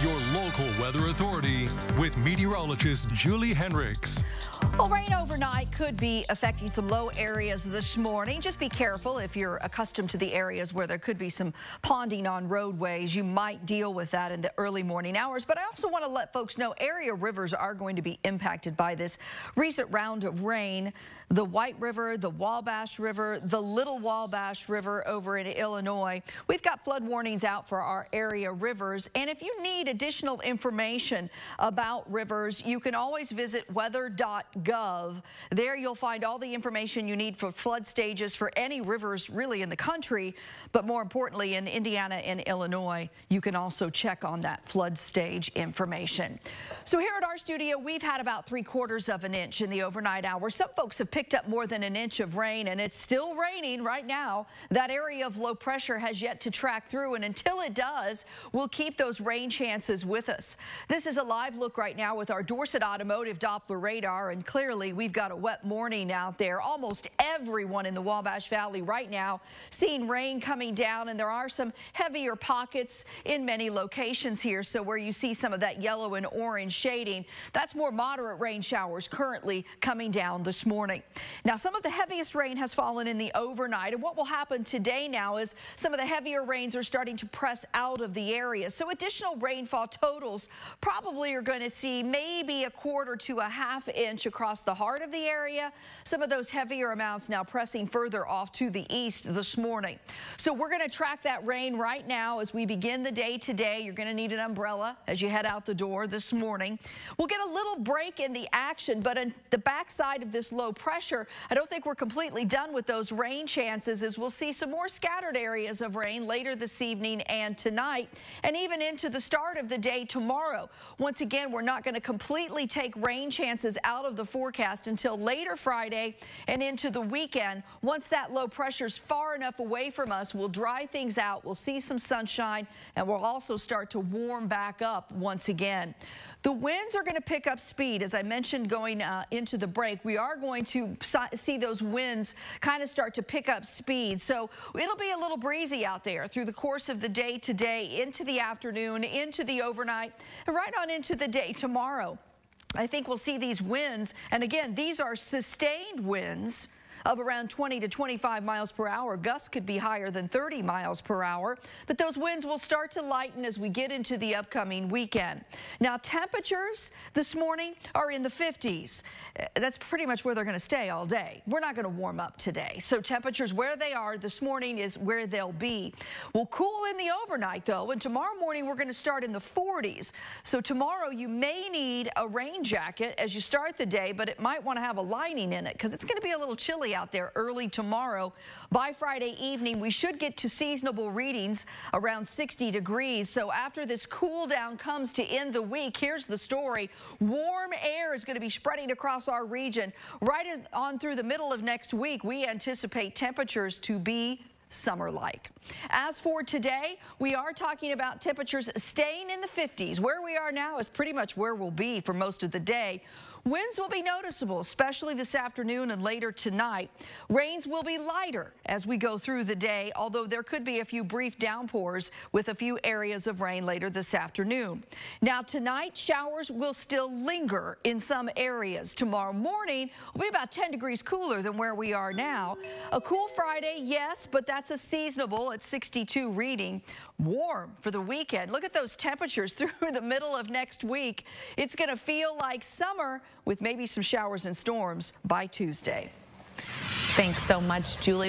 your local weather authority with meteorologist Julie Hendricks. Well, rain overnight could be affecting some low areas this morning. Just be careful if you're accustomed to the areas where there could be some ponding on roadways. You might deal with that in the early morning hours. But I also want to let folks know area rivers are going to be impacted by this recent round of rain. The White River, the Wabash River, the Little Wabash River over in Illinois. We've got flood warnings out for our area rivers. And if you need additional information about rivers, you can always visit weather.gov. There you'll find all the information you need for flood stages for any rivers really in the country, but more importantly in Indiana and Illinois, you can also check on that flood stage information. So here at our studio, we've had about three quarters of an inch in the overnight hours. Some folks have picked up more than an inch of rain and it's still raining right now. That area of low pressure has yet to track through and until it does, we'll keep those rain chances with us. This is a live look right now with our Dorsett Automotive Doppler radar and clearly we've got a wet morning out there. Almost everyone in the Wabash Valley right now seeing rain coming down and there are some heavier pockets in many locations here. So where you see some of that yellow and orange shading, that's more moderate rain showers currently coming down this morning. Now some of the heaviest rain has fallen in the overnight and what will happen today now is some of the heavier rains are starting to press out of the area. So additional rainfall totals probably are going to see maybe a quarter to a half inch across the heart of the area. Some of those heavier amounts now pressing further off to the east this morning. So we're going to track that rain right now as we begin the day today. You're going to need an umbrella as you head out the door this morning. We'll get a little break in the action, but in the backside of this low pressure, I don't think we're completely done with those rain chances as we'll see some more scattered areas of rain later this evening and tonight and even into the start of the day tomorrow. Once again, we're not going to completely take rain chances out of the forecast until later Friday and into the weekend. Once that low pressure is far enough away from us, we'll dry things out. We'll see some sunshine and we'll also start to warm back up once again. The winds are going to pick up speed. As I mentioned going uh, into the break, we are going to see those winds kind of start to pick up speed. So it'll be a little breezy out there through the course of the day today, into the afternoon, into the overnight, and right on into the day tomorrow. I think we'll see these winds. And again, these are sustained winds of around 20 to 25 miles per hour. Gusts could be higher than 30 miles per hour, but those winds will start to lighten as we get into the upcoming weekend. Now, temperatures this morning are in the 50s that's pretty much where they're going to stay all day. We're not going to warm up today. So temperatures where they are this morning is where they'll be. We'll cool in the overnight though, and tomorrow morning we're going to start in the 40s. So tomorrow you may need a rain jacket as you start the day, but it might want to have a lining in it because it's going to be a little chilly out there early tomorrow. By Friday evening, we should get to seasonable readings around 60 degrees. So after this cool down comes to end the week, here's the story. Warm air is going to be spreading across our region. Right on through the middle of next week, we anticipate temperatures to be summer-like. As for today, we are talking about temperatures staying in the 50s. Where we are now is pretty much where we'll be for most of the day. Winds will be noticeable, especially this afternoon and later tonight. Rains will be lighter as we go through the day, although there could be a few brief downpours with a few areas of rain later this afternoon. Now tonight, showers will still linger in some areas. Tomorrow morning will be about 10 degrees cooler than where we are now. A cool Friday, yes, but that's a seasonable at 62 reading. Warm for the weekend. Look at those temperatures through the middle of next week. It's going to feel like summer with maybe some showers and storms by Tuesday. Thanks so much, Julie.